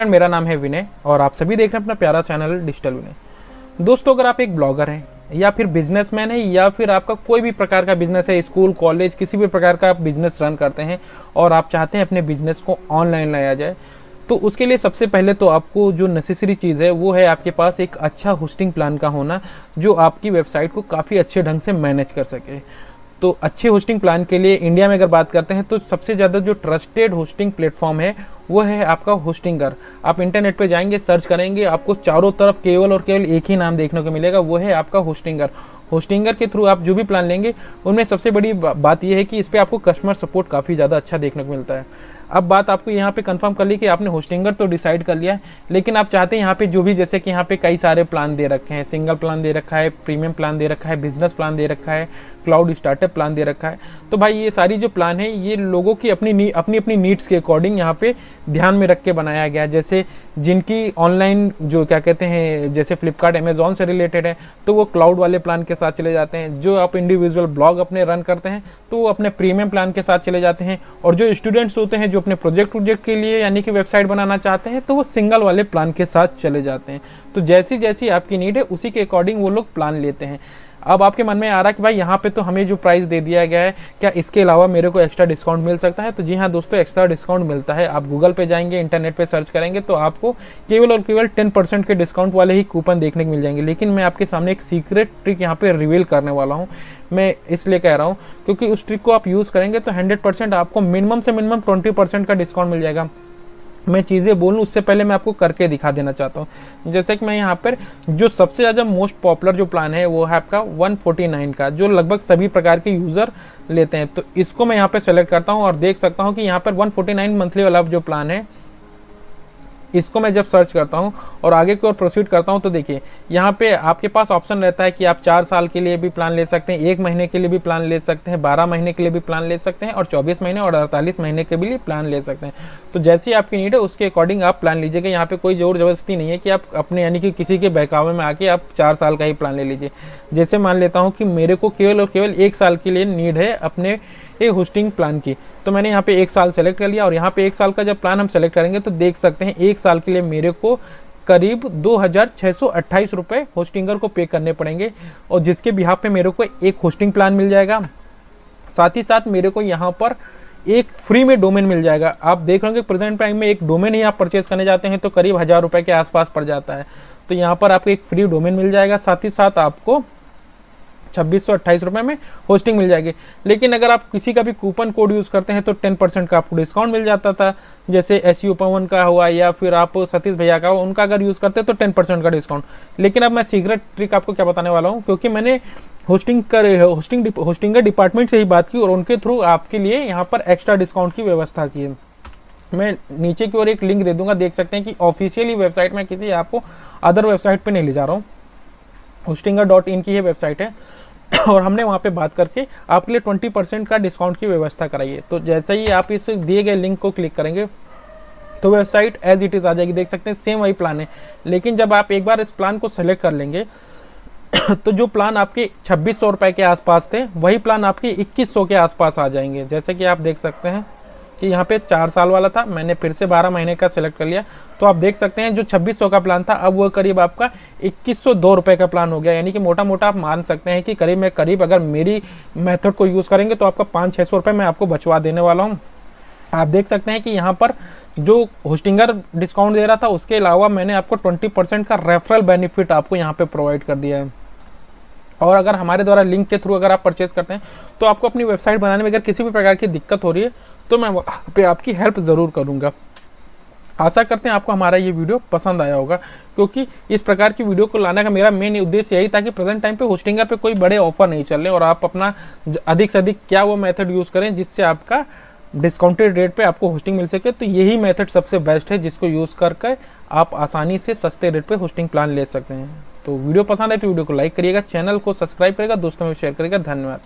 मेरा नाम है विनय और आप सभी देख रहे हैं अपना प्यारा चैनल डिजिटल विनय। दोस्तों, अगर आप एक ब्लॉगर हैं या फिर बिजनेसमैन है या फिर आपका कोई भी प्रकार का बिज़नेस है, स्कूल, कॉलेज, किसी भी प्रकार का आप बिज़नेस रन करते हैं और आप चाहते हैं अपने बिज़नेस को ऑनलाइन लाया जाए तो उसके लिए सबसे पहले तो आपको जो नेसेसरी चीज़ है, वो है आपके पास एक अच्छा होस्टिंग प्लान का होना, जो आपकी वेबसाइट को काफ़ी अच्छे ढंग से मैनेज कर सके। तो अच्छे होस्टिंग प्लान के लिए इंडिया में अगर बात करते हैं तो सबसे ज़्यादा जो ट्रस्टेड होस्टिंग प्लेटफॉर्म है, वो है आपका होस्टिंगर आप इंटरनेट पे जाएँगे सर्च करेंगे, आपको चारों तरफ़ केवल और केवल एक ही नाम देखने को मिलेगा, वो है आपका होस्टिंगर होस्टिंगर के थ्रू आप जो भी प्लान लेंगे, उनमें सबसे बड़ी बात यह है कि इस पर आपको कस्टमर सपोर्ट काफ़ी ज़्यादा अच्छा देखने को मिलता है। अब बात आपको यहाँ पे कंफर्म कर ली कि आपने होस्टिंगर तो डिसाइड कर लिया है, लेकिन आप चाहते हैं यहाँ पे जो भी, जैसे कि यहाँ पे कई सारे प्लान दे रखे हैं सिंगल प्लान दे रखा है प्रीमियम प्लान दे रखा है बिज़नेस प्लान दे रखा है क्लाउड स्टार्टअप प्लान दे रखा है। तो भाई ये सारी जो प्लान है, ये लोगों की अपनी अपनी अपनी नीड्स के अकॉर्डिंग यहाँ पे ध्यान में रख के बनाया गया जैसे जिनकी ऑनलाइन जो क्या कहते हैं, जैसे फ्लिपकार्ट अमेजोन से रिलेटेड है तो वो क्लाउड वाले प्लान के साथ चले जाते हैं। जो आप इंडिविजुअल ब्लॉग अपने रन करते हैं तो वो अपने प्रीमियम प्लान के साथ चले जाते हैं। और जो स्टूडेंट्स होते हैं, जो अपने प्रोजेक्ट प्रोजेक्ट के लिए यानी कि वेबसाइट बनाना चाहते हैं तो वो सिंगल वाले प्लान के साथ चले जाते हैं। तो जैसी जैसी आपकी नीड है, उसी के अकॉर्डिंग वो लोग प्लान लेते हैं। अब आपके मन में आ रहा है कि भाई यहाँ पे तो हमें जो प्राइस दे दिया गया है, क्या इसके अलावा मेरे को एक्स्ट्रा डिस्काउंट मिल सकता है? तो जी हाँ दोस्तों एक्स्ट्रा डिस्काउंट मिलता है। आप गूगल पे जाएँगे इंटरनेट पे सर्च करेंगे तो आपको केवल और केवल टेन परसेंट के डिस्काउंट वाले ही कूपन देखने को मिल जाएँगे। लेकिन मैं आपके सामने एक सीक्रेट ट्रिक यहाँ पे रिवील करने वाला हूँ। मैं इसलिए कह रहा हूँ, क्योंकि उस ट्रिक को आप यूज़ करेंगे तो हंड्रेड आपको मिनिमम से मिनिमम ट्वेंटी का डिस्काउंट मिल जाएगा। मैं चीज़ें बोलूँ, उससे पहले मैं आपको करके दिखा देना चाहता हूँ। जैसे कि मैं यहाँ पर जो सबसे ज़्यादा मोस्ट पॉपुलर जो प्लान है, वो है आपका 149 का, जो लगभग सभी प्रकार के यूज़र लेते हैं। तो इसको मैं यहाँ पर सेलेक्ट करता हूँ और देख सकता हूँ कि यहाँ पर 149 मंथली वाला जो प्लान है इसको मैं जब सर्च करता हूँ और आगे की ओर प्रोसीड करता हूँ तो देखिए, यहाँ पे आपके पास ऑप्शन रहता है कि आप चार साल के लिए भी प्लान ले सकते हैं, एक महीने के लिए भी प्लान ले सकते हैं, बारह महीने के लिए भी प्लान ले सकते हैं और चौबीस महीने और अड़तालीस महीने के भी प्लान ले सकते हैं। तो जैसी आपकी नीड है, उसके अकॉर्डिंग आप प्लान लीजिएगा। यहाँ पे कोई ज़ोर ज़बरदस्ती नहीं है कि आप अपने, यानी कि किसी के बहकावे में आके आप चार साल का ही प्लान ले लीजिए। जैसे मान लेता हूँ कि मेरे को केवल और केवल एक साल के लिए नीड है अपने ये होस्टिंग प्लान की। तो मैंने यहाँ पे एक साल सेलेक्ट कर लिया और यहाँ पे एक साल का जब प्लान हम सेलेक्ट करेंगे तो देख सकते हैं एक साल के लिए मेरे को करीब दो हज़ार छः सौ अट्ठाईस रुपये होस्टिंगर को पे करने पड़ेंगे और जिसके बिहार पे मेरे को एक होस्टिंग प्लान मिल जाएगा। साथ ही साथ मेरे को यहाँ पर एक फ्री में डोमेन मिल जाएगा। आप देख रहे हो कि प्रेजेंट टाइम में एक डोमेन ही आप परचेज करने जाते हैं तो करीब हज़ार रुपए के आसपास पड़ जाता है। तो यहाँ पर आपको एक फ्री डोमेन मिल जाएगा। साथ ही साथ आपको छब्बीस सौ अट्ठाईस रुपए में होस्टिंग मिल जाएगी। लेकिन अगर आप किसी का भी कूपन कोड यूज़ करते हैं तो टेन परसेंट का आपको डिस्काउंट मिल जाता था। जैसे एस यू पवन का हुआ या फिर आप सतीश भैया का हुआ, उनका अगर यूज़ करते हैं तो टेन परसेंट का डिस्काउंट लेकिन अब मैं सीक्रेट ट्रिक आपको क्या बताने वाला हूँ, क्योंकि मैंने होस्टिंग कर होस्टिंग होस्टिंग डिपार्टमेंट से ही बात की और उनके थ्रू आपके लिए यहाँ पर एक्स्ट्रा डिस्काउंट की व्यवस्था की है। मैं नीचे की ओर एक लिंक दे दूँगा, देख सकते हैं कि ऑफिशियली वेबसाइट में किसी आपको अदर वेबसाइट पे नहीं ले जा रहा हूँ। होस्टिंगर डॉट इन की ये वेबसाइट है। और हमने वहाँ पे बात करके आपके लिए ट्वेंटी परसेंट का डिस्काउंट की व्यवस्था कराई है। तो जैसे ही आप इस दिए गए लिंक को क्लिक करेंगे तो वेबसाइट एज इट इज़ आ जाएगी। देख सकते हैं सेम वही प्लान है। लेकिन जब आप एक बार इस प्लान को सेलेक्ट कर लेंगे तो जो प्लान आपके छब्बीस सौ रुपए के आसपास थे, वही प्लान आपके इक्कीस सौ के आसपास आ जाएँगे। जैसे कि आप देख सकते हैं कि यहाँ पे चार साल वाला था, मैंने फिर से बारह महीने का सिलेक्ट कर लिया। तो आप देख सकते हैं, जो छब्बीस सौ का प्लान था, अब वो करीब आपका इक्कीस रुपए का प्लान हो गया। यानी कि मोटा मोटा आप मान सकते हैं कि करीब में करीब अगर मेरी मेथड को यूज़ करेंगे तो आपका पाँच छः सौ रुपये मैं आपको बचवा देने वाला हूँ। आप देख सकते हैं कि यहाँ पर जो होस्टिंगर डिस्काउंट दे रहा था, उसके अलावा मैंने आपको ट्वेंटी परसेंट का रेफरल बेनिफिट आपको यहाँ पे प्रोवाइड कर दिया है। और अगर हमारे द्वारा लिंक के थ्रू अगर आप परचेज करते हैं तो आपको अपनी वेबसाइट बनाने में अगर किसी भी प्रकार की दिक्कत हो रही है तो मैं वहाँ पे आपकी हेल्प ज़रूर करूँगा। आशा करते हैं आपको हमारा ये वीडियो पसंद आया होगा, क्योंकि इस प्रकार की वीडियो को लाने का मेरा मेन उद्देश्य यही था कि प्रेजेंट टाइम पे होस्टिंगर पे कोई बड़े ऑफ़र नहीं चल रहे और आप अपना अधिक से अधिक क्या वो मेथड यूज़ करें जिससे आपका डिस्काउंटेड रेट पे आपको होस्टिंग मिल सके तो यही मेथड सबसे बेस्ट है जिसको यूज़ करके आप आसानी से सस्ते रेट पे होस्टिंग प्लान ले सकते हैं। तो वीडियो पसंद आए तो वीडियो को लाइक करिएगा चैनल को सब्सक्राइब करेगा दोस्तों में शेयर करेगा धन्यवाद।